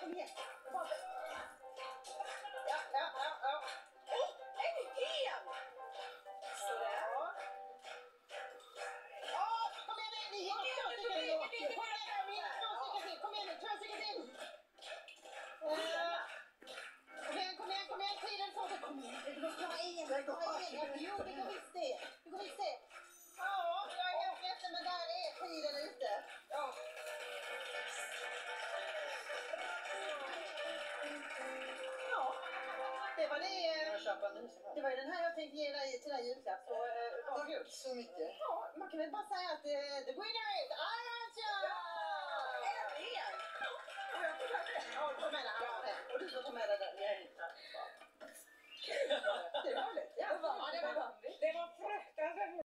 Kom igen. Ja, nu. Nej, väck med stycken. Kom igen nu, ni två stycken till. Kom igen nu, två stycken till. Kom igen, kom igen, kom igen. Tiden får sig. Kom igen, det går klara en. Det går klara. Jo, det går visst det. Det går visst det. Ja, jag är helt ledsen, men där är tiden ute. Ja. Ja, det var det. Det var ju den här jag tänkte ge dig till dig julklapp. Så så mycket. Ja, man kan väl bara säga att the winner is Arantxa!